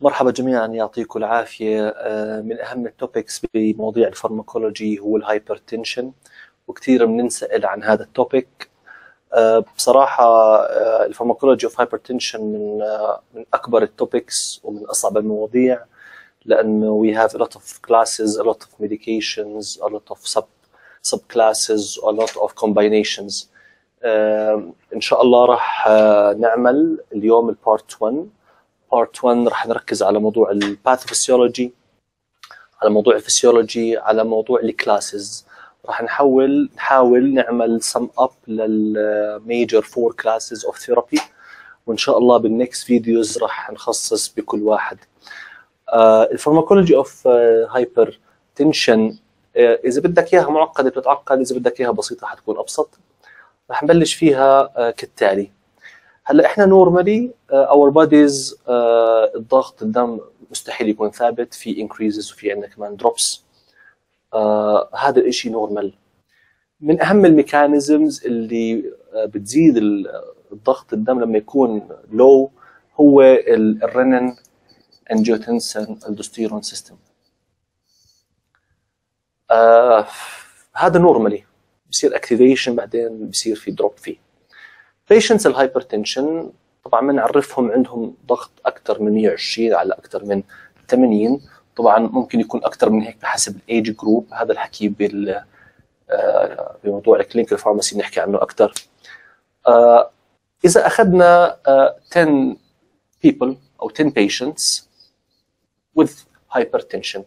مرحبا جميعا يعطيكم العافية. آه، من أهم ال topics بمواضيع ال pharmacology هو ال hypertension وكثير بننسأل عن هذا ال topic آه، بصراحة آه، ال pharmacology of hypertension من من أكبر ال topics ومن أصعب المواضيع لأنه we have a lot of classes, a lot of medications, a lot of sub subclasses, a lot of combinations. إن شاء الله راح نعمل اليوم ال part 1 part 1 راح نركز على موضوع ال pathophysiology على موضوع الفسيولوجي على موضوع ال classes راح نحاول نحاول نعمل sum up لل major four classes of therapy وإن شاء الله بال next videos راح نخصص بكل واحد. ال pharmacology of hypertension إذا بدك إياها معقدة بتتعقد إذا بدك إياها بسيطة حتكون أبسط. راح نبلش فيها uh, كالتالي. هلا إحنا normally our bodies الضغط الدم مستحيل يكون ثابت في increases وفي عندنا كمان drops uh, هذا الشيء normal من أهم ال mechanisms اللي uh, بتزيد الضغط الدم لما يكون low هو ال renin angiotensin aldosterone system هذا normally بصير activation بعدين بصير في drop فيه. patients ال hypertension طبعا بنعرفهم عندهم ضغط أكثر من 120 على أكثر من 80 طبعا ممكن يكون أكثر من هيك بحسب ال age group هذا الحكي بال بموضوع ال clinical pharmacy بنحكي عنه أكثر إذا أخذنا 10 people أو 10 patients with hypertension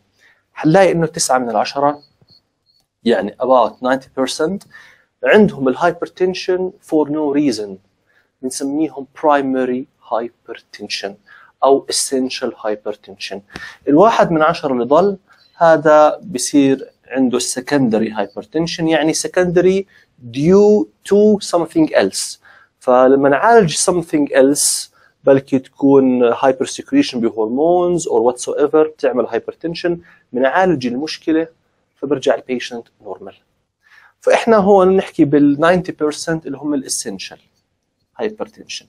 حنلاقي إنه 9 من العشرة يعني about 90% عندهم ال hypertension for no reason بنسميهم primary hypertension أو essential hypertension. الواحد من عشرة اللي ضل هذا بصير عنده secondary hypertension يعني secondary due to something else. فلما نعالج something else بلكي تكون hyper secretion ب hormones أو whatsoever بتعمل hypertension بنعالج المشكلة فبرجع ال patient normal فإحنا هون نحكي بال 90% اللي هم ال essential hypertension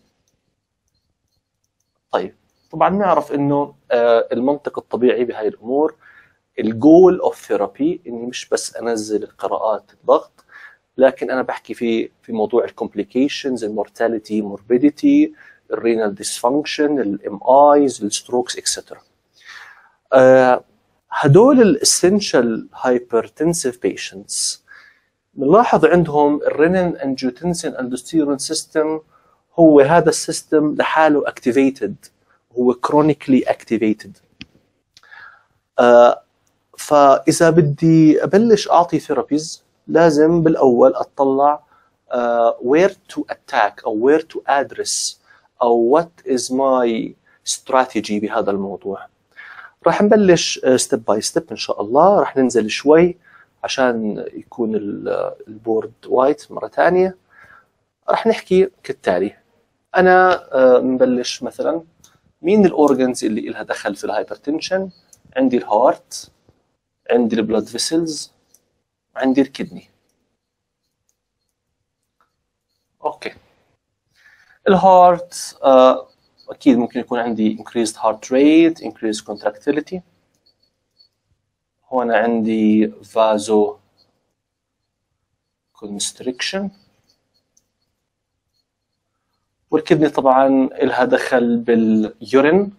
طيب طبعا نعرف إنه آه المنطق الطبيعي بهاي الأمور ال goal of therapy إني مش بس أنزل قراءات الضغط لكن أنا بحكي في في موضوع ال complications ال mortality morbidity ال renal dysfunction ال MIs ال strokes et cetera هدول ال essential hypertensive patients بنلاحظ عندهم ال renin angiotensin aldosterone system هو هذا ال system لحاله activated هو chronically activated فإذا بدي أبلش أعطي therapies لازم بالأول أطلع where to attack أو where to address أو what is my strategy بهذا الموضوع. راح نبلش step by step إن شاء الله. راح ننزل شوي. عشان يكون ال board white مرة ثانية راح نحكي كالتالي. أنا نبلش مثلا مين ال organs اللي إلها دخل في ال hypertension عندي ال heart عندي ال blood vessels عندي ال kidney. okay. ال heart أكيد ممكن يكون عندي increased heart rate increased contractility. هون عندي vasoconstriction وال kidney طبعا لها دخل بال urine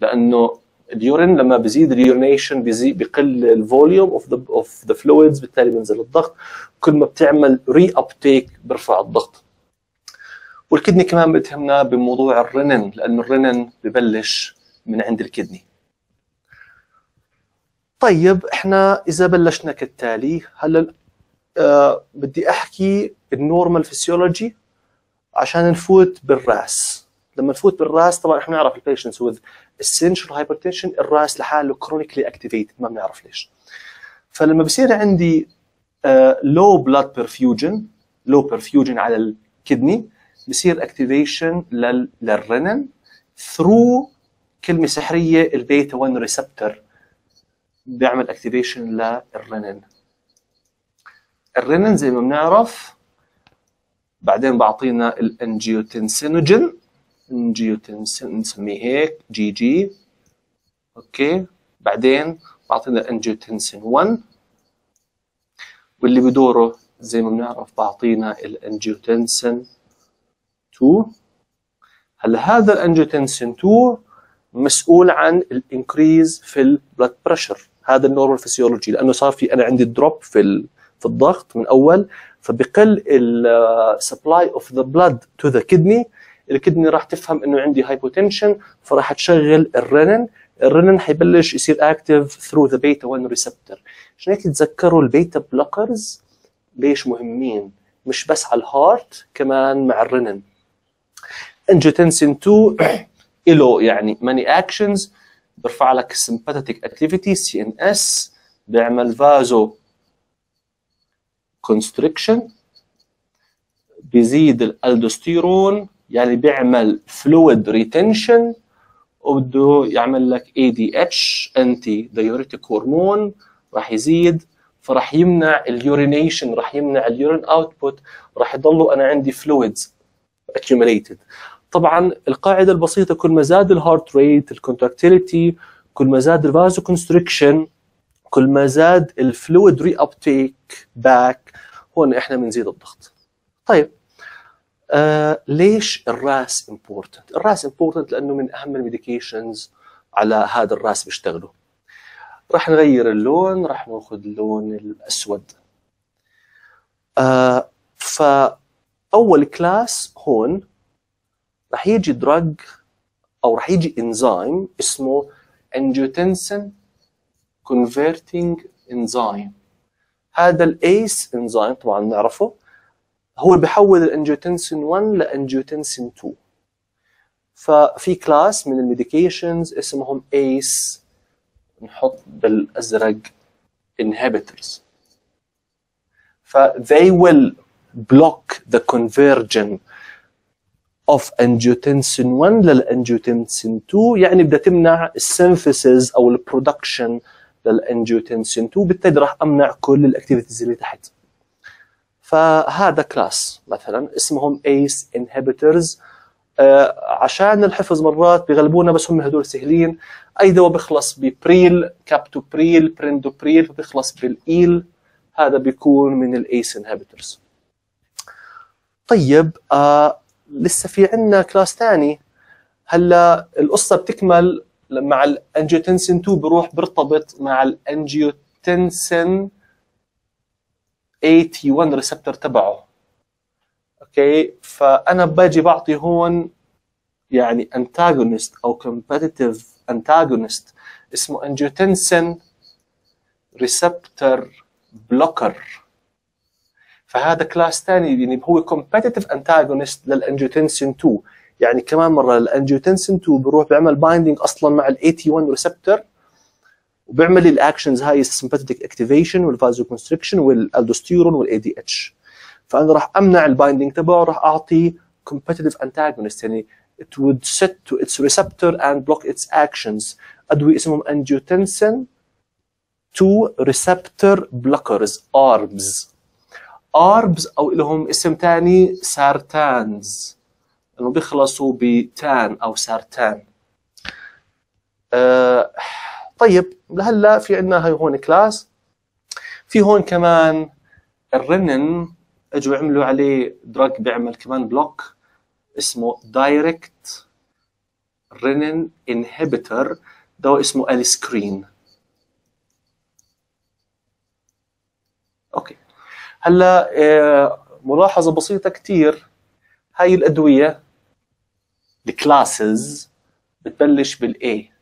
لأنه ال urine لما بزيد ال urination بقل ال volume of the of the fluids بالتالي بينزل الضغط. كل ما بتعمل reuptake بيرفع الضغط. وال kidney كمان بتهمنا بموضوع الرنين لأنه الرنين ببلش من عند ال kidney طيب إحنا إذا بلشنا كالتالي هلا آه بدي أحكي ال normal physiology عشان نفوت بال RAAS. لما نفوت بال RAAS طبعا إحنا بنعرف ال patients with essential hypertension ال RAAS لحاله chronically activated ما بنعرف ليش. فلما بصير عندي low blood perfusion low perfusion على ال kidney بصير activation لل renin through كلمة سحرية البيتا 1 receptor بيعمل activation لل renin ال renin زي ما بنعرف بعدين بعطينا ال angiotensinogen angiotensin نسميه هيك G G okay. بعدين بعطينا angiotensin 1 واللي بدوره زي ما بنعرف بعطينا ال angiotensin 2 هلا هذا ال angiotensin 2 مسؤول عن ال increase في ال blood pressure هذا ال normal physiology لأنه صار في أنا عندي drop في في الضغط من أول فبقل ال supply of the blood to the kidney ال kidney راح تفهم إنه عندي hypotension فراح تشغل الرنين الرنين حيبلش يصير active through the beta 1 receptor عشان هيك تذكروا ال beta blockers ليش مهمين؟ مش بس على ال heart كمان مع ال renin angiotensin 2 له يعني many actions برفع لك ال sympathetic activity CNS بيعمل vasoconstriction بيزيد الألدوستيرون يعني بيعمل fluid retention وبده يعمل لك ADH antidiuretic hormone راح يزيد فراح يمنع ال urination راح يمنع ال urine output راح يضلوا أنا عندي fluids accumulated. طبعا القاعدة البسيطة كل ما زاد ال heart rate ال contractility كل ما زاد ال vasoconstriction كل ما زاد ال fluid reuptake back هون إحنا بنزيد الضغط. طيب آه ليش ال RAAS important ال RAAS important لأنه من أهم ال medications على هذا ال RAAS بيشتغلوا. راح نغير اللون راح ناخذ اللون الأسود. آه فأول class هون راح يجي drug أو راح يجي انزيم اسمه angiotensin converting enzyme. هذا ال ACE enzyme طبعا نعرفه هو بحول ال angiotensin 1 ل angiotensin 2 ففي class من ال medications اسمهم ACE نحط بالأزرق inhibitors. ف they will block the conversion of angiotensin 1 لل angiotensin 2 يعني بدها تمنع ال synthesis أو ال production لل angiotensin 2 بالتالي راح أمنع كل ال activities اللي تحت. فهذا class مثلا اسمهم ACE inhibitors آه عشان الحفظ مرات بيغلبونا بس هم هدول سهلين. أي دواء بيخلص ب pril captopril perindopril بيخلص بال il. هذا بيكون من ال ACE inhibitors طيب آه لسه في عندنا class ثاني هلا القصة بتكمل مع ال angiotensin 2 بروح بيرتبط مع ال angiotensin AT1 receptor تبعه. okay فأنا باجي بعطي هون يعني antagonist أو competitive antagonist اسمه angiotensin receptor blocker فهذا class ثاني يعني هو competitive antagonist لل angiotensin 2 يعني كمان مرة ال angiotensin 2 بروح بيعمل binding أصلا مع ال AT1 receptor وبيعمل ال actions هاي ال sympathetic activation وال vasoconstriction وال aldosterone وال ADH فأنا راح أمنع ال binding تبعه راح أعطي competitive antagonist يعني it would sit to its receptor and block its actions. أدوية اسمهم angiotensin 2 receptor blockers ARBs ARBs أو لهم اسم ثاني sartans. إنه بيخلصوا ب tan أو sartan. أه طيب لهلا في عندنا هاي هون class. في هون كمان الرنن اجوا عملوا عليه drug بيعمل كمان block اسمه direct renin inhibitor دواء اسمه aliskiren okay. هلا آه، ملاحظة بسيطة كثير هاي الأدوية ال classes بتبلش بال A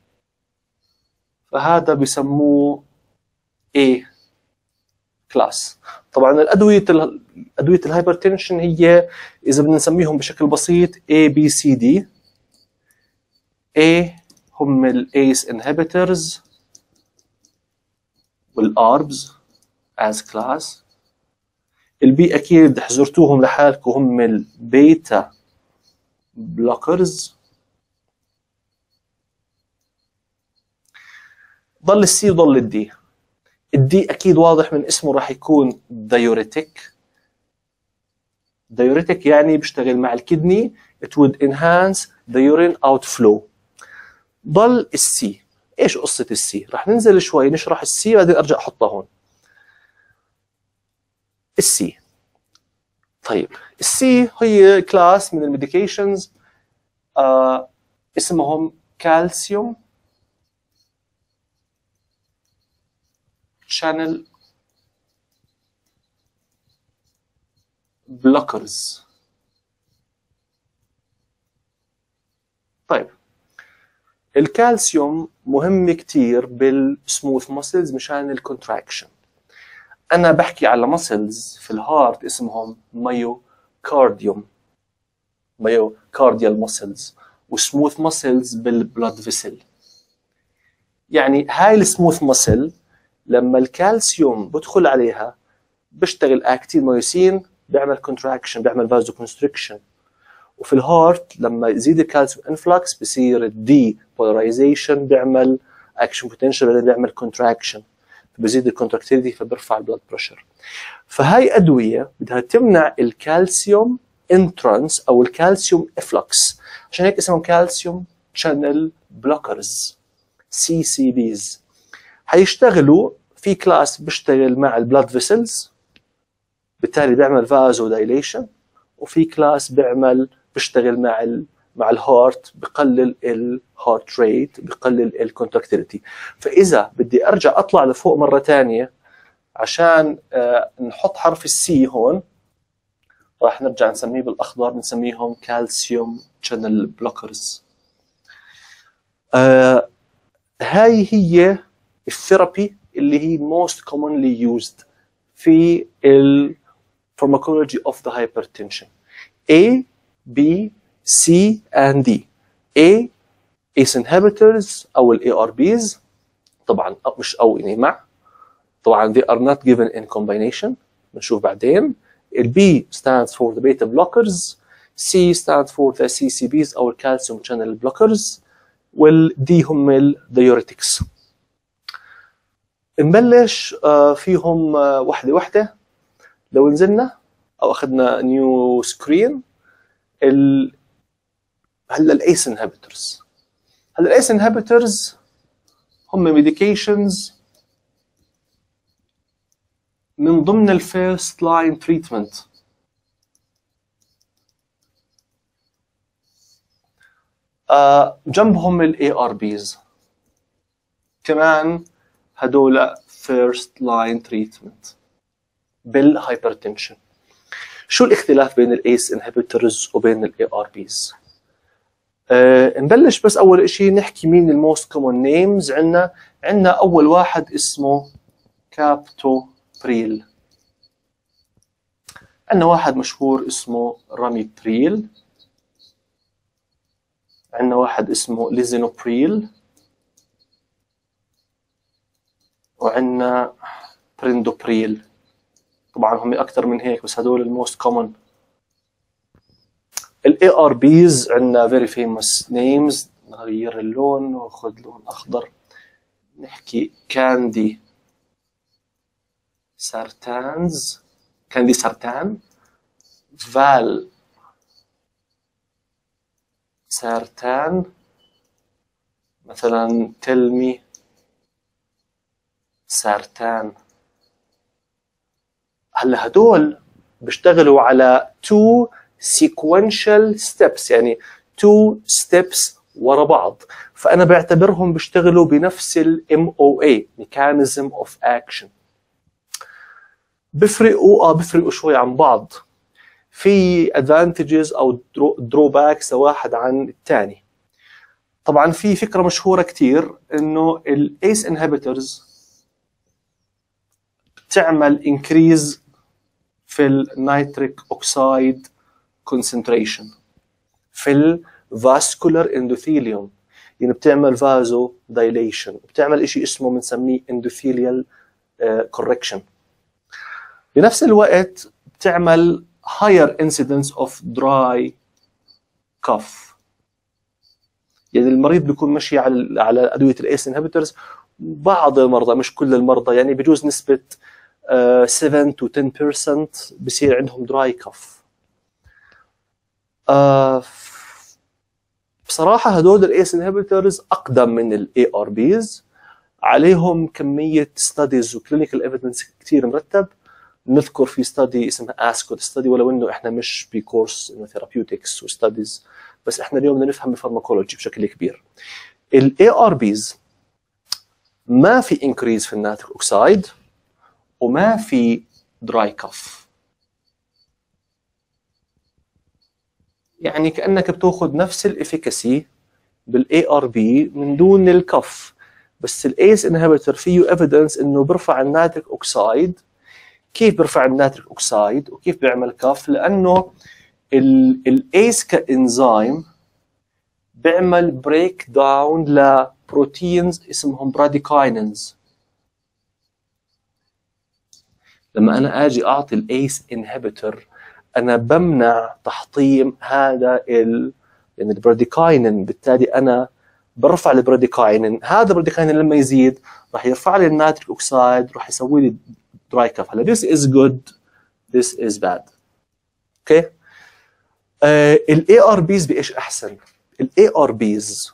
فهذا بسموه A class طبعا الأدوية أدوية ال hypertension هي إذا بدنا نسميهم بشكل بسيط A B C D. A هم ال ACE inhibitors وال ARBs as class ال B أكيد حزرتوهم لحالكم هم ال beta blockers ضل ال C وضل ال D. ال D أكيد واضح من اسمه راح يكون diuretic diuretic يعني بيشتغل مع ال kidney. It would enhance the urine outflow. ضل السي. إيش قصة السي؟ رح ننزل شوي نشرح ال C بعدين أرجع احطها هون. السي. طيب السي هي class من ال medications آه اسمهم calcium channel blockers. طيب الكالسيوم مهم كتير بال smooth muscles مشان ال contraction أنا بحكي على muscles في ال heart اسمهم myocardium myocardial muscles و smooth muscles بال blood vessel يعني هاي ال smooth muscle لما الكالسيوم بدخل عليها بيشتغل actin myosin بيعمل contraction بيعمل vasoconstriction وفي ال heart لما يزيد الكالسيوم influx بصير ال depolarization بيعمل action potential بيعمل contraction بزيد ال contractility فبيرفع ال blood pressure فهاي أدوية بدها تمنع الكالسيوم entrance أو الكالسيوم influx عشان هيك اسمهم calcium channel blockers CCBs حيشتغلوا في class بيشتغل مع ال blood vessels بالتالي بيعمل vasodilation وفي class بيعمل بيشتغل مع ال مع ال heart بقلل ال heart rate بقلل ال contractility فإذا بدي أرجع أطلع لفوق مرة ثانية عشان آه نحط حرف ال C هون. راح نرجع نسميه بالأخضر بنسميهم calcium channel blockers هاي هي ال therapy اللي هي most commonly used في ال of the hypertension. A, B, C and D A ACE inhibitors أو ال ARBs طبعا مش أو يعني مع طبعا they are not given in combination بنشوف بعدين ال B stands for the beta blockers C stands for the CCBs أو الكالسيوم channel blockers وال D هم ال diuretics نبلش فيهم وحده وحده لو نزلنا أو اخذنا new screen ال... هلا ال ACE inhibitors هلا ال ACE inhibitors هم medications من ضمن ال first line treatment جنبهم ال ARBs كمان هدول first line treatment بال hypertension شو الاختلاف بين ال ACE inhibitors وبين ال ARBs أه نبلش بس أول شيء نحكي مين ال most common names عندنا عندنا أول واحد اسمه كابتوبريل عندنا واحد مشهور اسمه ramipril عندنا واحد اسمه lisinopril وعندنا perindopril طبعا هم أكثر من هيك بس هدول ال most common ال ARBs عندنا very famous names نغير اللون وناخذ لون أخضر. نحكي candesartans candesartan valsartan مثلا تلمي سارتان هلأ هدول بيشتغلوا على تو sequential steps يعني two steps ورا بعض. فأنا بعتبرهم بيشتغلوا بنفس ال MOA mechanism of action. بفرقوا آه بفرقوا شوي عن بعض. في advantages أو drawbacks واحد عن الثاني طبعا في فكرة مشهورة كثير إنه ال ACE inhibitors بتعمل increase في ال nitric oxide concentration. في ال vascular endothelium يعني بتعمل vasodilation بتعمل شيء اسمه بنسميه endothelial correction بنفس الوقت بتعمل higher incidence of dry cough. يعني المريض بيكون ماشي على على أدوية ال ACE inhibitors بعض المرضى مش كل المرضى يعني بجوز نسبة 7 to 10% بصير عندهم dry cough بصراحة هدول ال ACE inhibitors أقدم من ال ARBs عليهم كمية studies و clinical evidence كثير مرتب. نذكر في study اسمها ASCOT study ولو إنه إحنا مش ب course إنه therapeutics و studies بس إحنا اليوم بدنا نفهم ال pharmacology بشكل كبير. ال ARBs ما في increase في ال nitric oxide وما في dry cough يعني كأنك بتاخذ نفس ال efficacy بال ARB من دون ال cough. بس ال ACE inhibitor فيه evidence إنه بيرفع ال nitric oxide كيف بيرفع ال nitric oxide وكيف بيعمل cough؟ لأنه ال ACE كإنزيم بيعمل break down لبروتينز اسمهم bradykinins لما أنا آجي أعطي ال ACE inhibitor أنا بمنع تحطيم هذا ال يعني ال bradykinin بالتالي أنا برفع ال bradykinin هذا ال bradykinin لما يزيد راح يرفع لي ال nitric oxide راح يسوي لي dry cough. هلا this is good this is bad. okay. ال ARBs بإيش أحسن؟ ال ARBs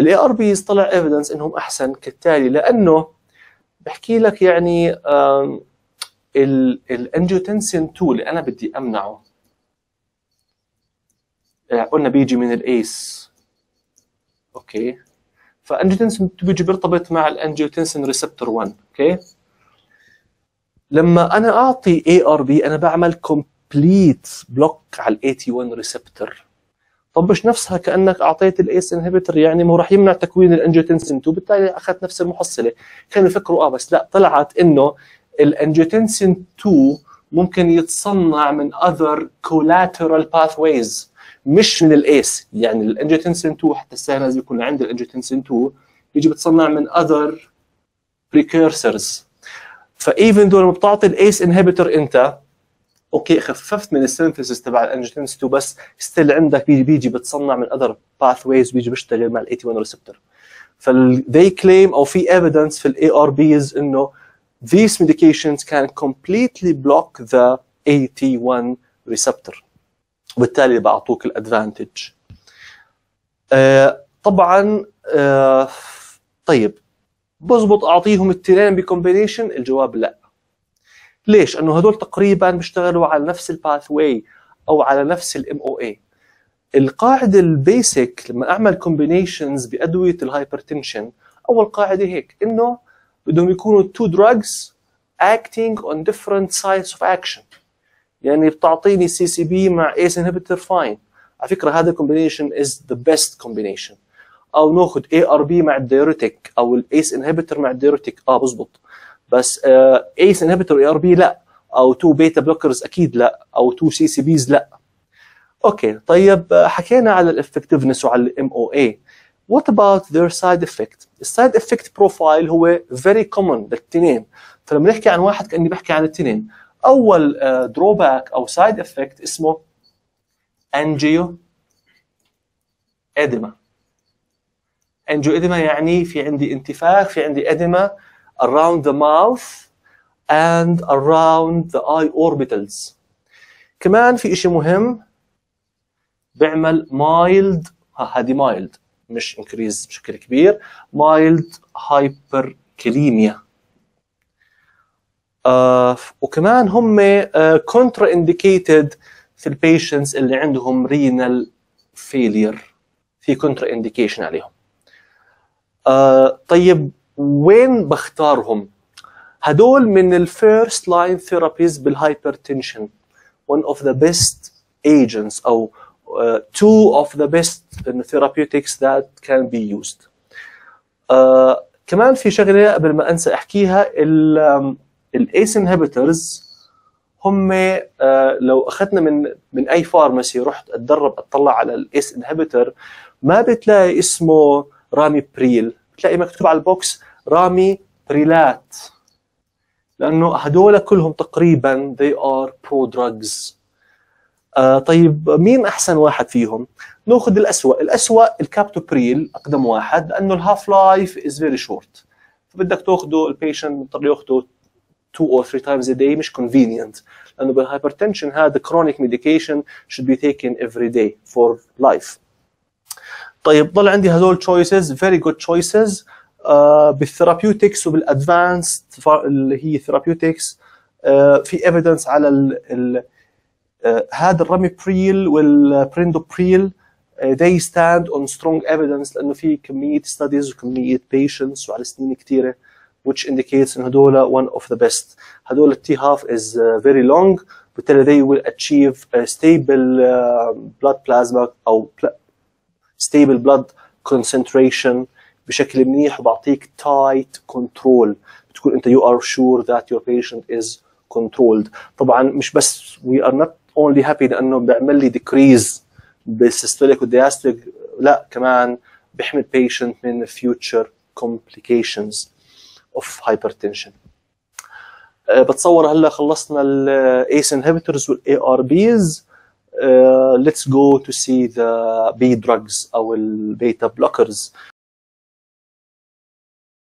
ال ARBs طلع evidence إنهم أحسن كالتالي لأنه بحكي لك يعني ال angiotensin 2 اللي أنا بدي أمنعه. قلنا بيجي من ال ACE okay. ف angiotensin 2 بيجي بيرتبط مع ال angiotensin receptor 1 okay. لما أنا أعطي ARB أنا بعمل complete block على ال AT 1 receptor طب مش نفسها؟ كأنك أعطيت ال ACE inhibitor يعني مو راح يمنع تكوين ال angiotensin 2 بالتالي أخذت نفس المحصلة. كانوا يفكروا آه بس لا طلعت إنه ال angiotensin 2 ممكن يتصنع من other collateral pathways مش من ال ACE يعني ال angiotensin 2 حتى السهل لازم يكون عند ال angiotensin 2 بيجي بتصنع من other precursors. ف even though لما بتعطي ال ACE inhibitor انت okay خففت من ال synthesis تبع ال angiotensin 2 بس still عندك بيجي بيجي بتصنع من other pathways بيجي بيشتغل مع ال AT1 receptor ف they claim أو في evidence في ال ARBs إنه these medications can completely block the AT1 receptor. وبالتالي بعطوك ال advantage. آه طبعا آه طيب. بزبط أعطيهم التنين ب combination الجواب لا. ليش؟ انه هدول تقريبا بيشتغلوا على نفس ال pathway أو على نفس ال MOA القاعدة ال basic لما أعمل combinations بأدوية ال hypertension أول قاعدة هيك إنه بدهم يكونوا two drugs acting on different sites of action. يعني بتعطيني CCB مع ACE inhibitor fine على فكرة هذا combination is the best combination. أو ناخذ ARB مع ال diuretic أو ال ACE inhibitor مع ال diuretic آه بزبط. بس ACE inhibitor ARB لا. أو two beta blockers أكيد لا. أو two CCBs لا. okay طيب حكينا على ال effectiveness وعلى ال MOA what about their side effect? ال side effect profile هو very common للتنين. فلما نحكي عن واحد كأني بحكي عن التنين. أول drawback أو side effect اسمه angioedema angioedema يعني في عندي انتفاخ في عندي edema around the mouth and around the eye orbitals. كمان في شيء مهم بيعمل mild هذه mild. مش increase بشكل كبير. mild hyperkalemia. آه وكمان هم contra uh, indicated في ال patients اللي عندهم renal failure في contraindication عليهم. آه طيب وين بختارهم؟ هدول من ال first line therapies بال hypertension one of the best agents أو uh, two of the best therapeutics that can be used. Uh, كمان في شغلة قبل ما أنسى أحكيها ال ACE inhibitors هم آه لو أخذنا من من أي pharmacy رحت أتدرب اطلع على ال ACE inhibitor ما بتلاقي اسمه ramipril. بتلاقي مكتوب على ال box ramiprilat. لأنه هدول كلهم تقريبا they are pro drugs. آه طيب مين أحسن واحد فيهم؟ نأخذ الاسوء الاسوء الكابتوبريل أقدم واحد لأنه ال half life is very short فبدك تاخذه ال patient مضطر ياخذه 2 or 3 times a day مش convenient. لأنه بال hypertension هذا chronic medication should be taken every day for life. طيب ضل عندي هذول choices very good choices. آه بال therapeutics وبال advanced اللي هي therapeutics آه في evidence على ال هذا ال ramipril وال perindopril آه they stand on strong evidence لأنه في كميه studies وكميه patients وعلى سنين كثيره which indicates انه هدول one of the best هدول ال T half is uh, very long بالتالي they will achieve a stable uh, blood plasma أو stable blood concentration بشكل منيح وبعطيك tight control بتكون انت you are sure that your patient is controlled طبعا مش بس we are not only happy لأنه بيعمل لي decrease بال systolic وال diastolic لا كمان بيحمي patient من complications of hypertension أه بتصور هلا خلصنا ال ACE inhibitors وال ARBs let's go to see the B drugs أو البيتا blockers